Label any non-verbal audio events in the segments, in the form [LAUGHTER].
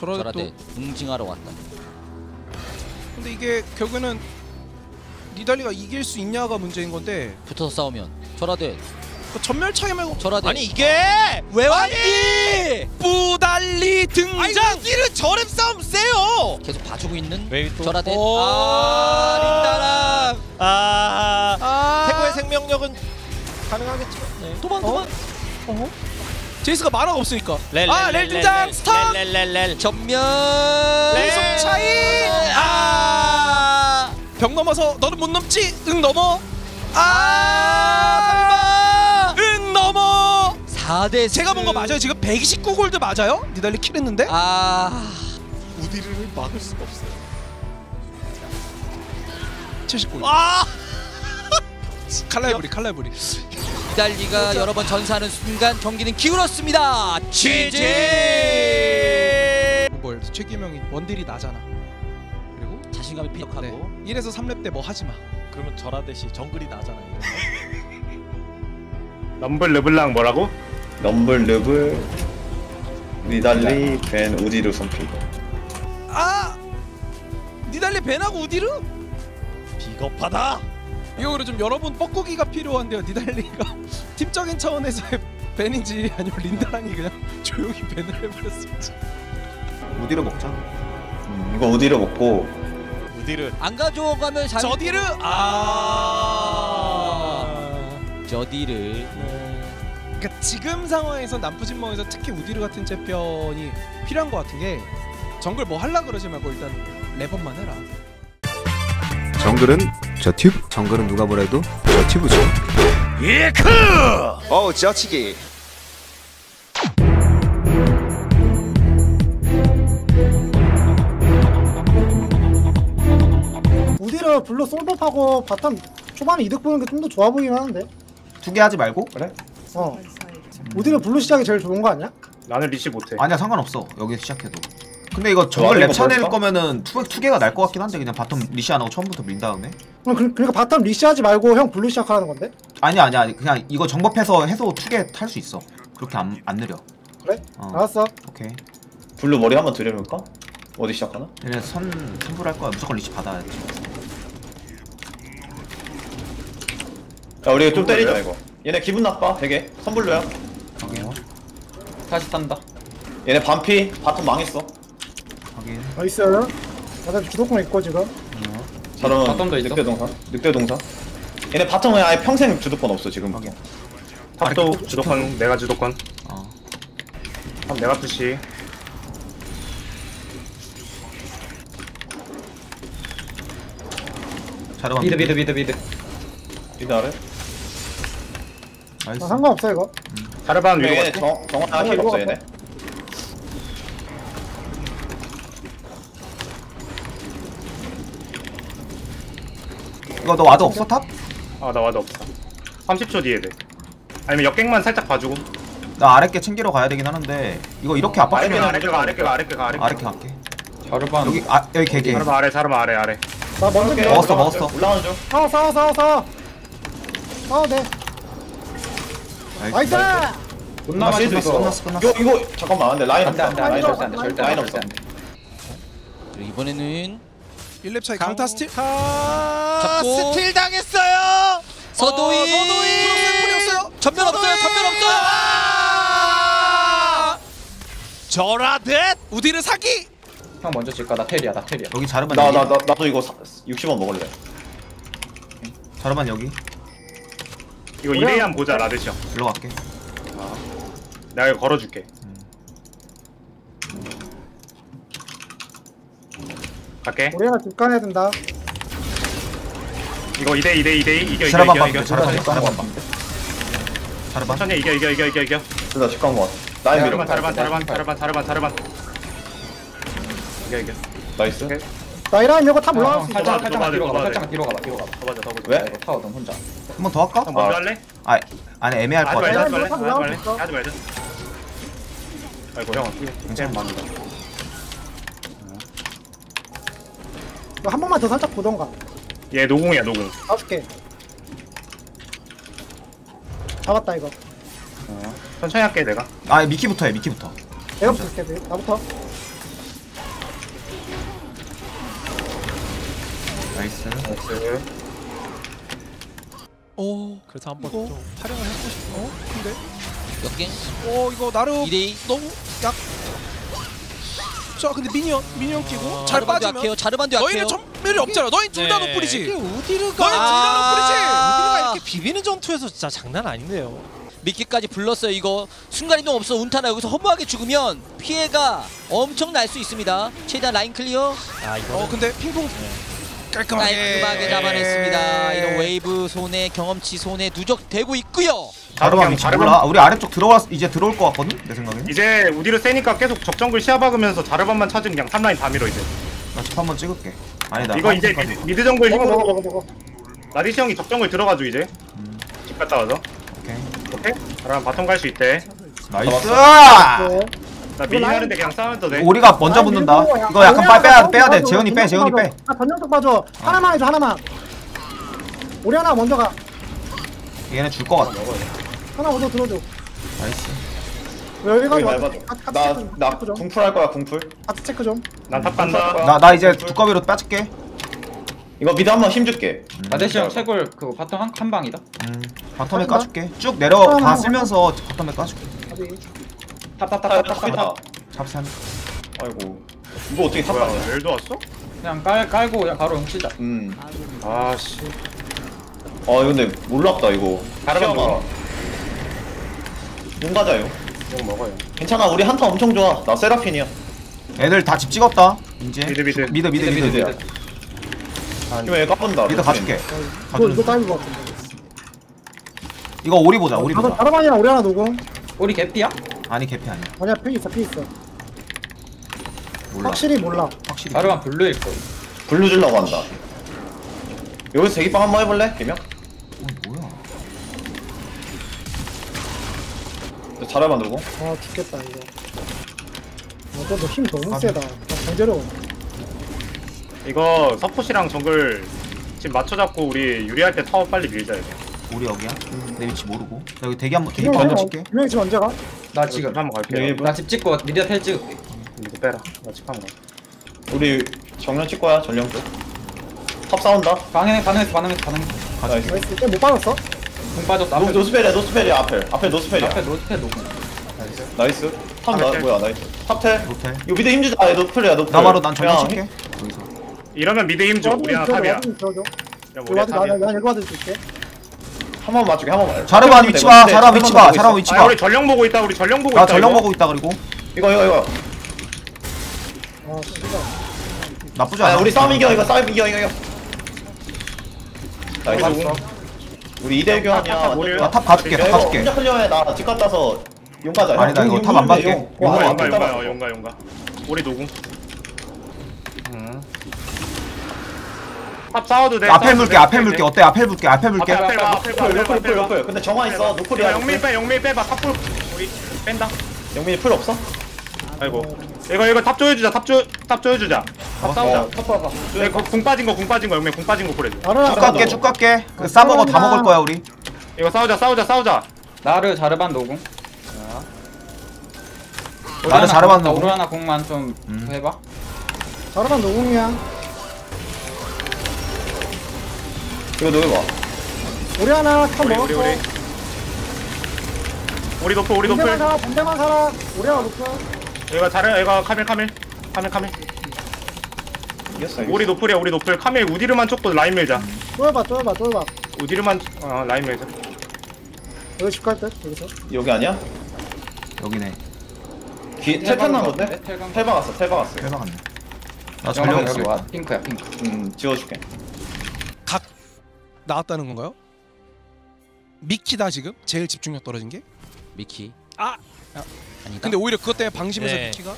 저라데 응징하러 왔다. 근데 이게 결국에는 니달리가 이길 수 있냐가 문제인 건데 붙어서 싸우면 저라데 그 전멸차게 말고 저라데 아니 이게 왜 왔니? 뿌달리 등장! 아니 우디는 저렴 싸움 세요. 계속 봐주고 있는 왜 또? 저라데 오. 아 린다랑 아, 아 태고의 생명력은 가능하겠죠. 네. 도망 어? 도망 제이스가 만화가 없으니까 렐, 아 렐, 렐 등장 렐, 스탑! 렐, 렐, 렐, 렐. 전면 렐. 이속 차이! 아. 벽 넘어서 너는 못 넘지? 응 넘어 아 설마 응 넘어 4대 제가 본 거 맞아요 지금 129 골드 맞아요? 니달리 킬했는데? 아 우디를 막을 수가 없어요. 70골드 아. 칼날부리 칼날부리 [LAUGHS] 이달리가 여러 번 전사하는 순간 경기는 기울었습니다. GG. 뭘 최기명이 원딜이 나잖아 그리고 자신감이 피력하고 네. 1에서 3렙 때 뭐 하지 마 그러면 저라데시 정글이 나잖아요. [LAUGHS] 럼블 르블랑 뭐라고? 럼블 르블 니달리 벤 우디르 선픽 아! 니달리 벤하고 우디르? 비겁하다. 이거로 좀 여러분 뻐꾸기가 필요한데요. 니달리가 [LAUGHS] 팀적인 차원에서의 [LAUGHS] 벤인지 아니면 린다랑이 그냥 [LAUGHS] 조용히 벤을 해버렸을지 우디르 먹자. 음, 이거 우디르 먹고. 우디를 안 가져가면 잘 저디르? 아... 저디를. 그러니까 지금 상황에서 남부진멍에서 특히 우디르 같은 챔피언이 필요한 것 같은 게 정글 뭐 할라 그러지 말고 일단 레번만 해라 정글은 저 튜브? 정글은 누가 뭐래도 저 튜브죠. 어우 지어치기. 우디를 블루 솔법하고 바텀 초반에 이득 보는 게 좀 더 좋아 보이긴 하는데. 두 개 하지 말고? 그래? 어. 우디를 블루 시작이 제일 좋은 거 아니야? 나는 리시 못해. 아니야 상관없어. 여기 시작해도 근데 이거 정글 이거 랩 차낼? 거면은 투, 두 개가 날 것 같긴 한데 그냥 바텀 리시 안 하고 처음부터 민 다음에? 그럼 그, 그러니까 바텀 리시하지 말고 형 블루 시작하라는 건데? 아니야 아니야 아니, 그냥 이거 정법해서 해도 투개 탈 수 있어. 그렇게 안, 안 느려. 그래? 어. 알았어. 오케이. 블루 머리 한번 들여볼까? 어디 시작하나? 얘네 선 선불할 거야. 무조건 리시 받아야지. 야 우리 좀 때리자 이거. 얘네 기분 나빠 되게. 선불로야. 확인 다시 탄다. 얘네 반피 바텀 망했어 확인. 나이스. 나도 주도권 있고 지금? 저런 늑대 동사? 늑대 동사? 얘네 바텀에 아예 평생 주도권 없어 지금. 확인. 탑도 주도권. 내가 주도권. 어. 탑 내가 푸시. 자르반 미드 미드 미드 미드. 미드 아래? 나이스. 나 상관없어 이거. 자르반 위로 얘네 갔어. 정, 정원 어, 힐 이거 없어. 얘네 이거 너 와드 없어 탑? 아 나 와도 없어. 30초 뒤에 돼. 아니면 역갱만 살짝 봐주고. 나 아랫게 챙기러 가야 되긴 하는데 이거 이렇게 압박 아래게 주면 아래게 아래게 아래게 아래게. 아랫게 갈게. 여기 아 여기 개개. 자르반 아래 자르반 아래 아래. 나 먼저 밀어 먹었어, 먹었어. 올라가는 중. 싸워 싸워 싸워 싸워 싸워 돼 나이스. 존나 끝났어, 있어 끝났어, 끝났어. 이거 이거 잠깐만. 근데 라인 안돼, 라인 안돼, 없어. 안돼, 절대 라인 없어. 그리고 이번에는 1렙 차이 강타 스틸? 잡고. 스틸 당했어요. 서도희. 어, 전면 없어요. 전면 없어요. 아! 저라데 우디르 사기. 여기 자르반 나 여기 나나 나도 이거 60원 먹을래. 자르반 여기? 이거 2대2 한번 보자 라데시 형. 일로 갈게. 내가 이거 걸어줄게. 갈게. 우리 하나 뒷간 해야 된다 이거 2대 2대 2대 2 이겨 이겨 이겨 방 이겨. 자르반 자르반 방 자르반 천천히 이겨 이겨 이겨 이겨 이겨. 둘다 직관 것 같아 라인 밀어 자르반 자르반 자르반 자르반 자르반 자르반. 이겨 이겨. 나이스 나 이라면 이거 탑 올라갈 수 있어 살짝 살짝 뒤로 가봐 살짝 뒤로 가봐 뒤로 가봐. 더 보자 더 보자. 왜? 한번 더 할까? 형 먼저 아. 할래? 아 아니 애매할 것 하지 같아 말자 하지 말래 올라올 하지 수 있어. 말래 하지 말자. 아이고 형 괜찮아 한 번만 더 살짝 보던가. 얘 노궁이야 노궁. 아줄게 잡았다 이거. 어, 천천히 할게 내가. 아 미키부터 해 미키부터 내가 붙을게. 나부터. nice nice. 오 그래서 한번 좀 활용을 해보고 싶어. 근데 몇 개? 오 이거 나름 2대2 너무 약 자 근데 minion minion 끼고 잘 어, 자르반도 빠지면 약해요 자르반도 약해요 너희는 전멸이 없잖아. 너희 둘다 네. 노플이지. 이게 우디르가 너희 아. 둘다 노플이지. 우디가 이렇게 비비는 전투에서 진짜 장난 아닌데요. 미키까지 불렀어요 이거 순간 이동 없어 운타라 여기서 허무하게 죽으면 피해가 엄청 날 수 있습니다 최대한 라인 clear 아 이거 어 근데 핑퐁 깔끔하게 깔끔하게 잡아냈습니다 이런 웨이브 손에 경험치 손해 누적되고 있고요 자르반 그냥 위치 자르반- 몰라. 우리 아래쪽 들어왔 이제 들어올 것 같거든. 내 생각에는. 이제 우디를 세니까 계속 적정글 시야박으면서 자르반만 찾으면 그냥 탑라인 다 밀어 이제. 나집 한번 찍을게. 아니다. 이거 이제. 미드, 미드 정글 힘으로 먹어 먹어 나디시 형이 적정글 들어가죠 이제. 음, 집 갔다 와서. 오케이. 오케이? 그럼 바텀 갈 수 있대. 나이스. 네. 나 미니 하는데 그냥 싸워도 돼. 우리가 먼저 붙는다. 이거 약간 빨리 빼야 빼야 돼. 재현이 빼. 재현이 빼. 아 전정석 봐줘 하나만 해줘 하나만 우리 하나 먼저 가 얘네 줄 것 같아. 하나 먼저 들어줘 나이스. 여기 가서 여기 같이 날 체크 봐줘. 같이 나, 체크 나 체크 좀 궁풀 할 거야, 궁풀. 같이 체크 좀 난탑 간다. 나 나 이제 두꺼비로 빠질게. 이거 미드 한번 힘줄게. 아데시 형 채굴 그거 바텀 한, 한 방이다. 음, 바텀에 까줄게. 쭉 내려가 쓰면서 바텀에 까줄게. 어디 탑탑탑탑탑. 잡산. 아이고. 이거 어떻게 탑 뭐야? 가냐? 웰도 왔어? 그냥 깔 깔고 그냥 바로 용치자. 음. 아씨. 아, 이거 근데 몰랐다, 이거. 자르반 시야가. 눈 가자요. 이거 먹어요. 괜찮아, 우리 한타 엄청 좋아. 나 세라핀이야. 애들 다 집 찍었다. 이제 미드, 미드. 미드 미드 미드 미드, 미드, 까본다. 미드 가줄게. 이거 이거. 까인 거 같은데 이거 오리 보자. 오리 다른 보자. 다르반이랑 우리 하나 누구 우리 개피야? 아니 개피 아니야. 아니야 피 있어 피 있어 몰라. 확실히 몰라 확실히. 바로만 블루일 거. 블루 주려고 한다. 여기서 대기빵 한번 해볼래? 개명? 잘해 만들고. 아 죽겠다 이거 어너힘 너무 세다 나 강제로 이거 서폿이랑 정글 지금 맞춰 잡고 우리 유리할 때 타워 빨리 밀자 이거. 우리 여기야? 내 위치 모르고. 자, 여기 대기 한번 대기 지금 칠게. 김영희 지금 언제 가? 나 지금 한번 갈게요. 네. 나 집 찍고 미드에 텔 찍을게. mid 빼라. 나 집한 거. 우리 정면 찍 거야, 전령 쪽. top 싸운다. 반응해 반응해 반응해 반응해. nice. nice 쟤못 받았어? 공 빠졌어. 노, 앞에 no spell이야, no spell이야, 앞에. 앞에 no spell이야. 앞에 no spell 노궁. nice. top 나, 앞에 뭐야, nice. top텔. 이거 mid 힘주자, 얘 no spell이야, no spell. 나마로 난 그냥 칠게. 여기서. 이러면 mid 힘 줘. 우리 하나 top이야. 야, 이거 우리 ward top이야. 나나 이거 ward 줄게 한 번만 맞추게, 한 번만. 자르반 위치 봐. 자르반 위치 봐. 자르반 위치 아, 봐. 우리 전령 보고 있다. 우리 전령 보고 나 있다. 전령 이거. 보고 있다 그리고. 이거, 이거, 이거. 아 진짜 나쁘지 아, 않아. 우리 싸움 이겨, 이거 싸움 이겨, 이겨. nice. 우리 2대1 교환이야. top, top 몰래요. 나 top 가줄게. top 이거 가줄게. 혼자 클리어해, 나 집 갔다 와서 용 가자. 아니다, 용, 이거 용, top 안 용, 받게. 용. 용으로 와, 용가 용 용가. 용가 용가. 우리 노궁. 음. 탑 싸워도 돼. 앞에 싸워도 물게. 돼. 앞에 물게. 어때? 앞에 물게. 앞에 물게. 앞에 봐. 앞에 봐. 노플. 노플. 노플. 근데 정화 있어. 노플이야. 영민 빼. 영민 빼봐. 탑풀. 우리 뺀다. 영민이 풀 없어? 아이고. 이거 이거 탑 조여주자. 탑 조. 탑 조여주자. 탑 싸우자. 탑 봐봐. 이거 궁 빠진 거, 궁 빠진 거, 영민 궁 빠진 거 보내줘. 쭉 갈게. 쭉 갈게. 그 싸먹어 다 먹을 거야 우리. 이거 싸우자, 싸우자, 싸우자. 나를 자르반 녹음. 나를 자르반 녹음. 우리 하나 공만 좀 음. 해봐. 자르반 노공이야 이거 녹여봐. 우리 하나 탑 우리, 먹었어 우리, 우리. 우리 본대만 높을. 살아 우리 하나 높아 이거 잘해, 카밀, 카밀, 카밀, 카밀. 이겼어. 우리 노플이야, 우리 노플. 카밀 우디르만 쫓고 라인 밀자. 쫄봐 쫄봐 쫄봐 우디르만, 어, 라인 밀자. 여기 집갈듯 여기서 여기 아니야? 여기네. 뒤 텔탄 난 건데? 텔 박았어. 텔 박았어. 해박았네. 나 있어. 와. 핑크야 핑크. 음, 지워줄게. 각 나왔다는 건가요? 미키다 지금 제일 집중력 떨어진 게. 미키 아! 아니다 근데 오히려 그것 때문에 방심해서 네. 미키가.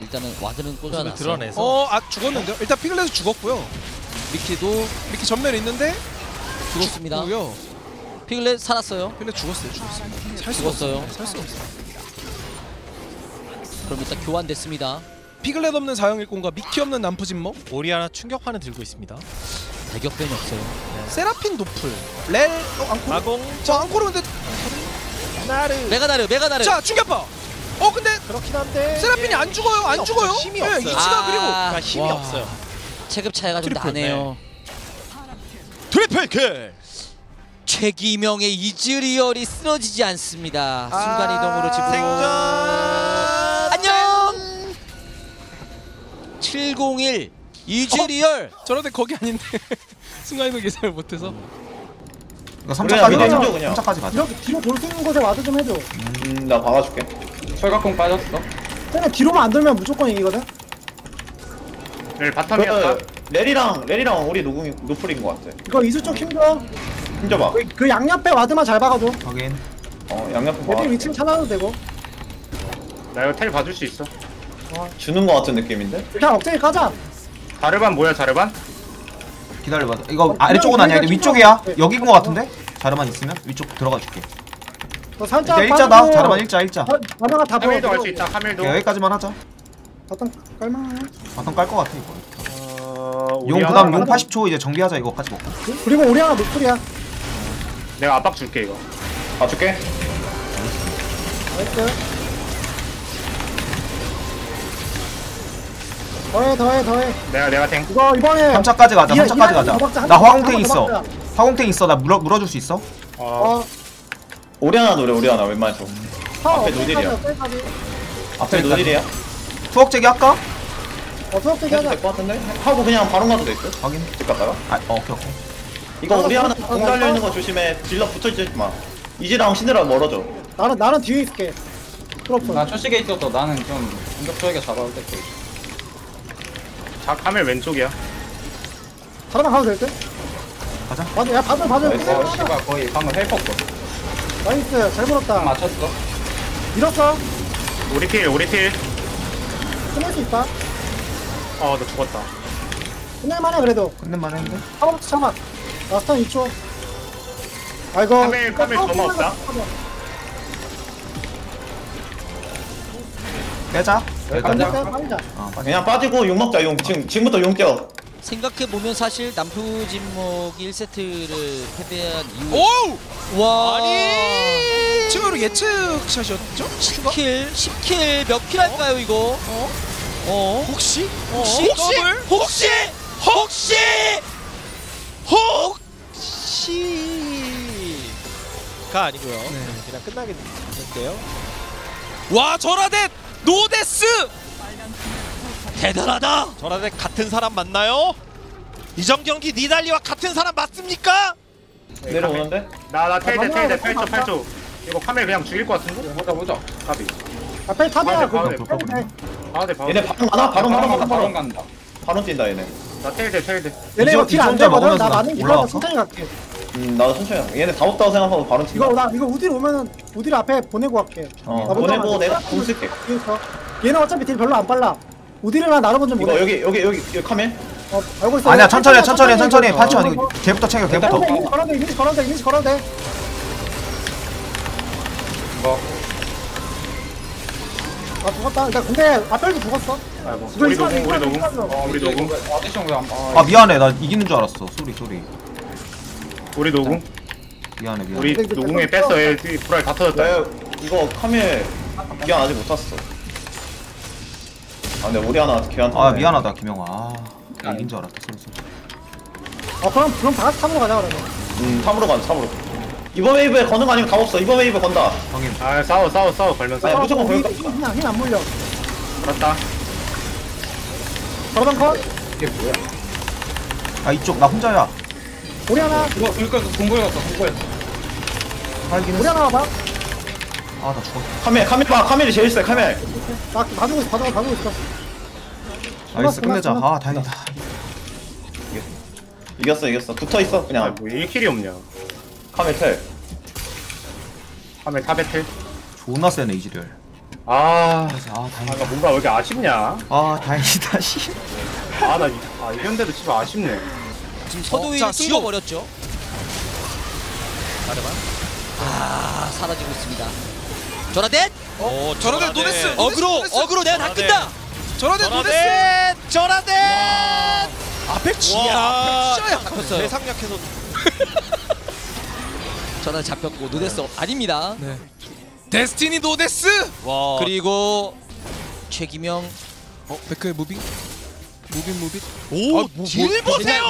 일단은 와드는 꽂아놨어 드러내서 어, 아 죽었는데요. 일단 피글렛은 죽었고요. 미키도 미키 전멸 있는데 죽었습니다 죽고요. 피글렛 살았어요 피글렛 죽었어요. 죽었어요. 살 죽었어요. 없어요. 살수 없어요. 그럼 일단 교환됐습니다 피글렛 없는 사형일공과 미키 없는 남푸진모, 오리아나 충격파는 들고 있습니다. 대격변이 없어요 세라핀 도플, 렐, 어, 앙코르. 마공 저 앙코르 근데 나르. 메가나르 메가나르 자 충격파. 어 근데 그렇긴 한데 세라핀이 안 죽어요. 안 죽어요. 힘이 예, 없어요. 이치가 그리고 아, 그러니까 힘이 와. 없어요. 체급 차이가 좀 트리플, 나네요 트리플 킬. 최기명의 이즈리얼이 쓰러지지 않습니다. 순간 이동으로 생존. 안녕. 701 이즈리얼 저런데 거기 아닌데 [LAUGHS] 순간 이동 계산을 못해서 이거 우리가 3차까지 mid 가자 해줘, 그냥. 3차까지 가자 이렇게 뒤로 돌 수 있는 곳에 ward 좀 해줘. 음, 나 박아줄게. 철각궁 빠졌어 쟤네 뒤로만 안 돌면 무조건 이기거든. 여기 바텀이었다 그 레리랑 레리랑 우리 노궁이 노플인 것 같아. 이거 이수 쪽 힘줘. 힘줘봐. 그, 그 양옆에 와드만 잘 박아줘. 확인 어 양옆에 봐. 애들 위치를 찾아도 되고. 나 이거 텔 봐줄 수 있어 주는 것 같은 느낌인데. 그냥 억제기 까자. 자르반 뭐야 자르반? 기다려봐 이거 어, 아래쪽은 아니야 우리가 위쪽이야 네. 여기인 거 같은데? 자르만 있으면 위쪽 들어가 줄게 너 살짝 일자 일자다. 자르만 일자 일자 바다가 다 카밀도 보여. 갈수 있다 카밀도 오케이, 여기까지만 하자 바탕 깔만해. 바텀 깔 거 같아 이거 어... 용 그다음 용 하나 80초 이제 정비하자 이거까지 먹고 그리고 우리 하나 노플이야. 내가 압박 줄게 이거 봐줄게. 나이스. 더해 더해 더해. 내가 내가 탱 이거 이번에 3차까지 가자 이해- 3차까지 이해하는 가자 나 번, 화공탱 한번 있어. 화공탱 있어 나 물어, 물어줄 수 있어? 어... 어, 우리 하나 노래 우리 하나 웬만해서. 파워 앞에 억제기 노딜이야. 앞에 노딜이야. 투억제기 할까? 어, 수업되기 해도 하자. 될것 같은데? 하고 그냥 바로 가도 돼 있어. 확인 집 갔다가. 아 어, 오케이 오케이 이거 우리 하나 어, 공 어, 달려 있는 어. 거 조심해. 딜러 붙어있지 마. 이지랑 신드라 멀어져. 나는 나는 뒤에 있을게. 프로프. 나 초식에 있어서 나는 좀 공격적이게 잡아올 때 자 카밀 왼쪽이야 바로만 가도 될 듯? 가자. 맞아, 야 봐줘 봐줘. 나이스. 어 씨발 거의 방금 헬퍼거 나이스, 잘 물었다. 맞췄어 밀었어. 우리 필 우리 필 끝낼 수 있다. 어, 너 죽었다. 끝낼만해 그래도. 끝낼만 했는데 파워부터 참아. 라스턴 2초. 아이고. 카멜, 카멜 파워 점화 없다? 빼자 일단 가자 빠지자. 어 빠져 그냥 빠지고 용 먹자 용. 지금 지금부터 용 껴. 생각해 보면 사실 남푸진목이 1세트를 패배한 이후 오우! 와 아니 지금으로 예측샷이었죠? 10kill 10kill 몇 kill 할까요 이거? 어? 어? 혹시? 혹시? 혹시? 혹시? 혹시? 가 아니고요. 그냥 끝나겠는데요. 와 전화대 노데스! 대단하다 저라데 같은 사람 맞나요? 이전 경기 니달리와 같은 사람 맞습니까? 내려오는데? 나나 텔대 방금 8초 8초. 이거 카멜 그냥 죽일 것 같은데? 보자 보자 까비. 앞에. 네. 바로 바로. 얘네 바로 가나? 바로 바로 바로 간다 바로 바로 간다 바로 뛴다 얘네. 나 텔대 텔대. 얘네 이거 딜안 되거든. 나나 많은 올라갈까? 천천히 갈게. 음 나도 천천히 가. 얘네 다 없다고 생각하고 바로 뛴다. 이거 나 이거 우딜 오면은 우딜 앞에 보내고 갈게. 어 나 먼저 보내고 가자. 내가 공 쓸게. 뒤에서. 얘는 어차피 딜 별로 안 빨라. 우딜이랑 먼저 이거 보내. 여기 여기 여기 여기 카멜. 어, 알고 있어. 아니야 천천히 해, 천천히 해, 천천히 해. 어, 8초 어, 아니고 어. 걔부터 챙겨 걔부터 걸어도 돼, 이미지 걸어도 돼, 이미지 걸어도 돼, 이미지 걸어도 돼. 이거 아 죽었다. 일단 근데 앞에도 죽었어. 아이고. 이거 우리 이거 노공 이거 우리 노공. 이거 어 우리 노공. 이거 왜안 아 미안해 나 이기는 줄 알았어 쏘리 쏘리 우리 노공. 미안해 미안해 우리 노공에 뺐어. 얘 브라이 다 터졌다. 야 이거 카멜 기한 아직 못 탔어. 아 근데 우리 하나 기한. 아 미안하다 김영아 아 이긴 줄 알았다 쏘리 쏘리 어 그럼 그럼 다 같이 탑으로 가자 그러면. 음 탑으로 가자 탑으로. 이번 웨이브에 거는 거 아니면 답 없어. 이번 웨이브에 건다. 확인 아 싸워 싸워 싸워 걸면서. 아니, 무조건 힘, 걸까? 힘, 힘, 힘안 물려. 그렇다. 걸어던 컷. 이게 뭐야 아 이쪽 나 혼자야 우리 하나, 이거 불 껐어 공보였어 공보였어 살긴 우리 했어 하나 와봐. 아 나 죽었다 카멜 카멜 봐 카멜이 제일 세 카멜. 나 가지고 있어, 가지고 가지고 있어. 나이스 끝내자 아 다행이다 이겼어 이겼어. 붙어 있어 그냥. 아뭐 1킬이 없냐. 카멜 텔. 카멜 탑에 텔. 존나 세네 이지렬 아. 아 아, 다행이다 나 뭔가 왜 이렇게 아쉽냐? 아 다행이다 씨 아, 나, 이- 아, 이런데도 진짜 아쉽네. 지금 자, 수도. 뚫어버렸죠 아 사라지고 있습니다 전화댓 오, 저러대 노데스! 어그로 노데스! 어그로 내가 낚인다 전화대 노데스! 저라데 저라데 앞에 지야 와, 앞에 지야 잡혔어요 세상 약해서 전화 잡혔고 노데스 아닙니다 네. 데스티니 노데스! 와 그리고 최기명 어, 백크의 무빙? 무빙 무빙? 오, 아, 뭐, 딜 뭐, 보세요!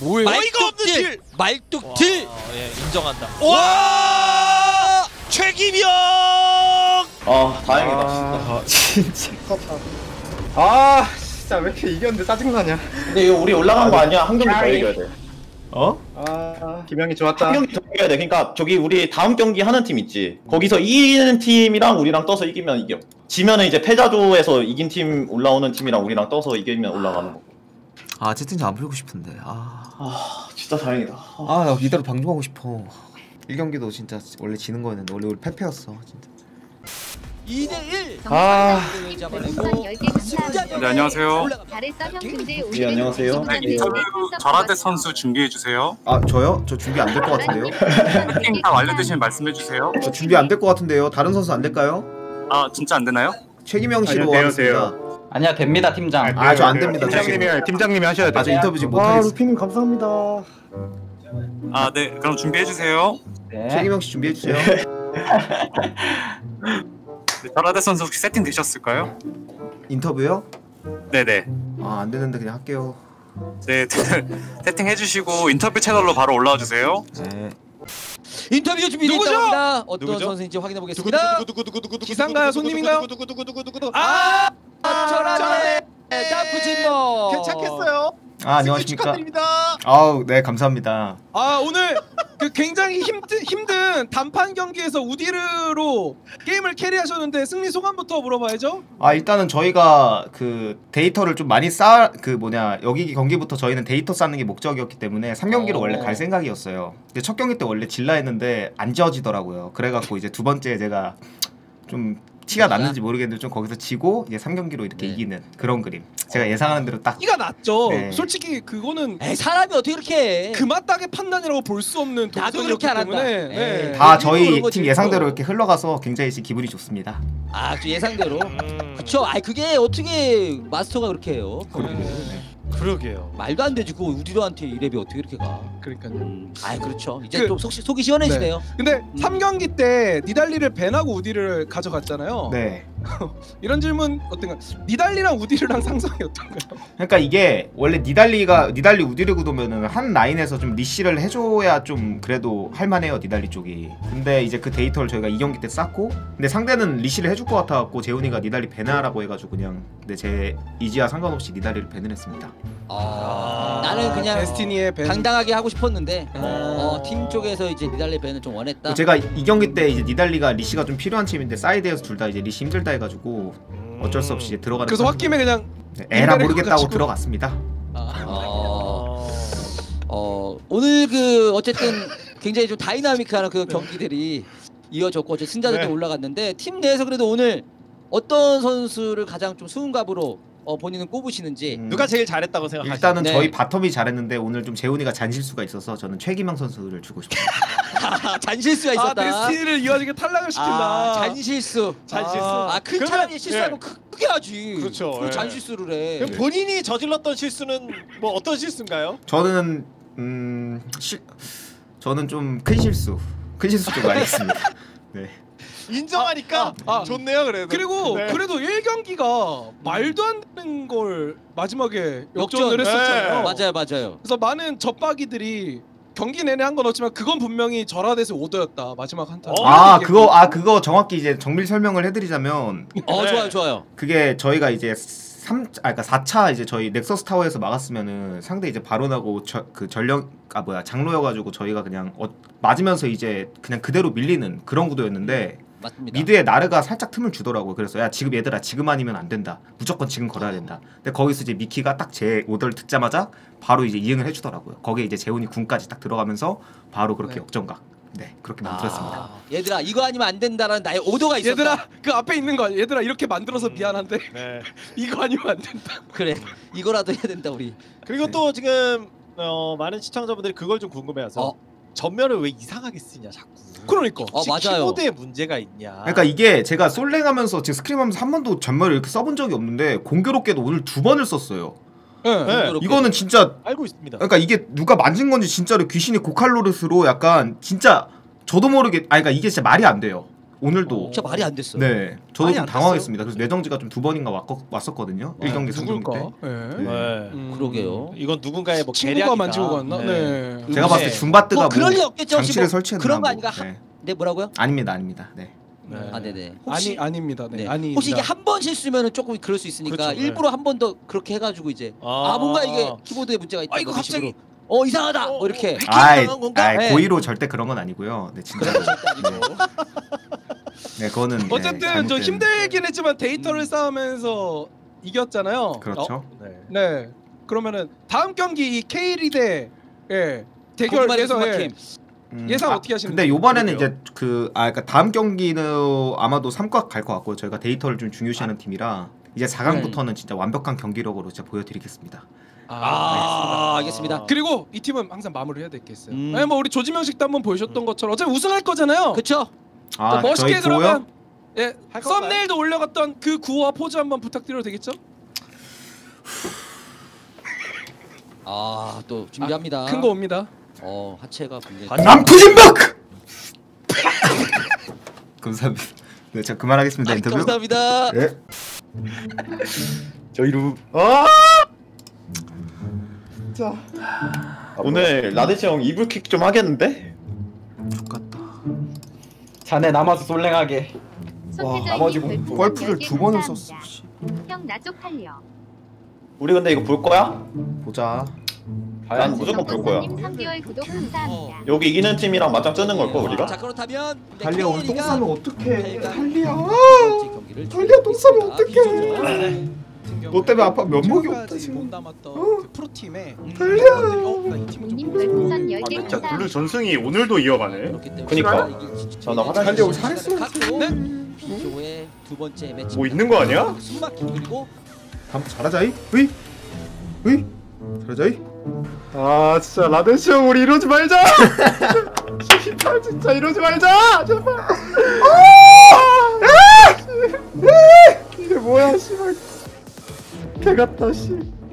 뭐예요? 어이가 없는 말뚝딜 딜. 말뚝 딜 와, 예, 인정한다. 와! 최기명! 아 다행이다 진짜 컸다. [LAUGHS] 아 진짜 왜 이렇게 이겼는데 짜증나냐 근데 이거 우리 올라간 거 아니야 한 경기 더 이겨야 돼 어? 아 김영이 좋았다 한 경기 더 이겨야 돼 그러니까 저기 우리 다음 경기 하는 팀 있지 거기서 이기는 팀이랑 우리랑 떠서 이기면 이겨 지면은 이제 패자조에서 이긴 팀 올라오는 팀이랑 우리랑 떠서 이기면 올라가는 거아 채팅창 안 풀고 싶은데 아... 아 진짜 다행이다 아 나 이대로 방송하고 싶어 1경기도 진짜 원래 지는 거였는데 원래 우리 패패였어 진짜 2대1 아. 잡아내고 승자전 네, 안녕하세요. 예, 안녕하세요. 네, 인터뷰 절하대 선수 준비해 주세요. 아 저요? 저 준비 안 될 것 같은데요? [LAUGHS] 다 완료되시면 말씀해 주세요. 저 준비 안 될 것 같은데요 다른 선수 안 될까요? 아 진짜 안 되나요? 최기명 씨로 하겠습니다 아니야 됩니다 팀장. 아, 저 안 됩니다. 저 지금- 팀장님이 팀장님이 하셔야 돼아저 인터뷰 지금 와 못하겠어 루피님 감사합니다. 아 네, 그럼 준비해 주세요. 네. 최기명 씨 준비해 주세요 네, [LAUGHS] 절하대 선수 혹시 세팅 되셨을까요? 인터뷰요? 네 네. 아 안 되는데 그냥 할게요 네, [LAUGHS] 세팅 해 주시고 인터뷰 채널로 바로 올라와 주세요. 네 인터뷰 누구죠? 합니다 어떤 누구죠? 선수인지 확인해 보겠습니다 기사인가요? 손님인가요? 아 철안의 다프진모 괜찮겠어요? 아, 안녕하십니까 축하드립니다. 아우 네 감사합니다 아 오늘 그 굉장히 힘든 힘든 단판 경기에서 우디르로 게임을 carry하셨는데 승리 소감부터 물어봐야죠. 아 일단은 저희가 그 데이터를 좀 많이 쌓 그 뭐냐 여기 경기부터 저희는 데이터 쌓는 게 목적이었기 때문에 3경기로 어. 원래 갈 생각이었어요 근데 첫 경기 때 원래 질라 했는데 안 지어지더라고요 그래갖고 이제 두 번째 제가 좀 티가 났는지 모르겠는데 좀 거기서 지고 이제 3경기로 이렇게 네. 이기는 그런 그림 제가 예상하는 대로 딱 티가 났죠. 네. 솔직히 그거는 에이 사람이 어떻게 그렇게 해 그마딱의 판단이라고 볼 수 없는 나도 그렇게 안 한다. 네. 다 일부러 저희 팀 예상대로. 이렇게 흘러가서 굉장히 지금 기분이 좋습니다 아, 그 예상대로. 음, 그쵸. 아, 그게 어떻게 마스터가 그렇게 해요? 그러 게요. 말도 안 되지. 그거 우디로한테 이랩이 어떻게 그렇게 가? 그러니까요. 음. 아, 그렇죠. 이제 그- 좀 속, 속이 시원해지네요. 근데 3경기 때 니달리를 벤하고 우디를 가져갔잖아요. 네 [LAUGHS] 이런 질문 어떤가? 니달리랑 우디르랑 상성이 어떤가요? 그러니까 이게 원래 니달리가 니달리 우디르 구도면은 한 라인에서 좀 리시를 해줘야 좀 그래도 할만해요 니달리 쪽이 근데 이제 그 데이터를 저희가 이 경기 때 쌓고 근데 상대는 leash를 해줄 것 같아갖고 재훈이가 니달리 ban하라고 해가지고 그냥 근데 제 의지와 상관없이 니달리를 ban을 했습니다 아, 나는 그냥 데스티니의 ban. 당당하게 하고 싶었는데 어, 팀 쪽에서 이제 니달리 ban을 좀 원했다. 제가 이 경기 때 이제 니달리가 leash가 좀 필요한 팀인데 사이드에서 둘 다 이제 leash 힘들다 해가지고 어쩔 수 없이 들어가는 그래서 홧김에 그냥 네, 에라 모르겠다고 가지고. 들어갔습니다. 어, 어, 오늘 그 어쨌든 굉장히 좀 다이나믹한 그 경기들이 이어졌고 어제 승자전도 네. 올라갔는데 팀 내에서 그래도 오늘 어떤 선수를 가장 좀 수훈갑으로 어, 본인은 꼽으시는지 음, 누가 제일 잘했다고 생각하시나요? 일단은 네. 저희 bottom이 잘했는데 오늘 좀 재훈이가 잔실수가 있어서 저는 최기명 선수를 주고 아, [LAUGHS] 잔실수가 아 있었다. 데스티니를 이어지게 탈락을 시킨다. 아, 잔실수. 잔실수. 아, 큰 그러면- 사람이 실수하면 크- 크게 하지. 그렇죠, 왜 예. 잔실수를 해. 그럼 본인이 저질렀던 실수는 뭐 어떤 실수인가요? 저는 음 실, 저는 좀 큰 실수 큰 실수 좀 많이 했습니다. [LAUGHS] 네. 인정하니까 아, 아. 좋네요 그래도. 그리고 네. 그래도 1경기가 말도 안 되는 걸 마지막에 역전을 역전. 했었잖아요. 네. 맞아요, 맞아요. 그래서 많은 젖박이들이 경기 내내 한 건 없지만 그건 분명히 절하대에서 오더였다 마지막 한타. 어? 아 그거 아 그거 정확히 이제 정밀 설명을 해드리자면 어, 네. 좋아요, 좋아요. 그게 저희가 이제 3, 아 그러니까 4차 이제 저희 넥서스 타워에서 막았으면은 상대 이제 바론하고 저, 그 전령 아 뭐야 장로여가지고 저희가 그냥 어, 맞으면서 이제 그냥 그대로 밀리는 그런 구도였는데 맞습니다. 미드에 나르가 살짝 틈을 주더라고요. 그래서 야 지금 얘들아 지금 아니면 안 된다. 무조건 지금 걸어야 된다. 근데 거기서 이제 미키가 딱 제 오더를 듣자마자 바로 이제 이응을 해주더라고요. 거기에 이제 재훈이 군까지 딱 들어가면서 바로 그렇게 네. 역전각. 네 그렇게 만들었습니다. 아, 얘들아, 이거 아니면 안 된다라는 나의 오더가 있었다. 얘들아 그 앞에 있는 거 얘들아 이렇게 만들어서 미안한데 네. [LAUGHS] 이거 아니면 안 된다. 그래, 이거라도 해야 된다 우리. 그리고 또 지금 어, 많은 시청자분들이 그걸 좀 궁금해하세요. 어. 전면을 왜 이상하게 쓰냐 자꾸. 그러니까. 어, 맞아요. 키보드에 문제가 있냐. 그러니까 이게 제가 솔랭하면서 지금 스크림하면서 한 번도 전멸을 이렇게 써본 적이 없는데 공교롭게도 오늘 두 번을 썼어요. 네. 네. 이거는 진짜 알고 있습니다. 그러니까 이게 누가 만진 건지 진짜로 귀신이 고칼로르스로 약간 진짜 저도 모르게 아 그러니까 이게 진짜 말이 안 돼요. 오늘도 진짜 말이 안 됐어요. 네 저도 좀안 당황했습니다. 그래서 뇌정지가 좀 두 번인가 왔, 왔었거든요. 1경기 상중 때. 예. 네. 네. 음. 그러게요. 이건 누군가의 뭐 친구가. 만지고 갔나? 네. 제가 봤을 때 줌바트가 뭐 뭐, 그럴 리 없겠죠. 장치를 뭐 설치했나 그런 거 뭐. 아닌가? 네. 네 뭐라고요? 아닙니다, 아닙니다. 네. 네. 아 네네. 혹시 아니 아닙니다. 네. 네. 아니. 혹시 이게 한 번 실수면은 조금 그럴 수 있으니까 그렇죠, 네. 일부러 한 번 더 그렇게 해가지고 이제 아, 뭔가 이게 키보드에 문제가 있다. 아, 이거 갑자기- 식으로. 어 이상하다. 뭐 이렇게. 아이, 당한 건가? 아이 네. 고의로 절대 그런 건 아니고요. 네, 진짜. 네. 네, 그거는 네, 어쨌든 저 힘들긴 했지만 데이터를 쌓으면서 이겼잖아요. 그렇죠. 어? 네. 네. 그러면은 다음 경기 이 K리 대 예. 대결 예상 예. 음, 예상 아, 어떻게 하시는지 근데 요번에는. 이제 그 아 그러니까 다음 경기는 아마도 3각 갈 것 같고요. 저희가 데이터를 좀 중요시하는 팀이라 이제 4강부터는 진짜 완벽한 경기력으로 진짜 보여드리겠습니다. 아, 알겠습니다. 그리고 이 팀은 항상 마무리 해야 될게 있어요. 음. 아니 뭐 우리 조지명식 때 한번 보여줬던 것처럼 어차피 우승할 거잖아요. 그쵸? 아, 또 멋있게? 그러면 예? 썸네일도 올려갔던 그 구호와 포즈 한번 부탁드려도 되겠죠? 아 또 준비합니다. 큰 거 옵니다. 어 하체가 굉장히. 아, 남푸진박! [LAUGHS] 감사합니다. 네, 자 그만하겠습니다. 아, 인터뷰. 감사합니다. 네. [LAUGHS] 저희로 아! 오늘 라데시 형 이불킥 좀 하겠는데? 자네 남아서 솔랭하게. 와, 나머지 골프를 두 번을 썼어. 형나 쪽팔려. 우리 근데 이거 볼 거야? 보자. 난 무조건 볼 거야. 3개월 구독 감사합니다. 여기 이기는 팀이랑 맞짱 뜨는 걸까 우리가? 자 그렇다면 네, 달리야 오늘 똥 싸면 어떡해? 달리야. 달리야 똥 싸면 준비하고 어떡해? 너 때문에 아빠 면목이 없다 지금 담았던 그 프로팀에 달려! 어, 님 보여줘. 별풍선 10개 진짜 블루 감사합니다. 전승이 오늘도 이어가네. 그니까. 이게 저나 화장실 달려, 잘했어. 네? 비조의 두 번째 매치. 뭐 있는 거 아니야? 숨막힘 그리고 한번 잘하자이. 으이. 으이. 잘하자이. 아 진짜 라데시 형 우리 이러지 말자. [LAUGHS] 씨발 진짜 이러지 말자. 제발. 이게 뭐야 씨발. 개 같다 씨. Just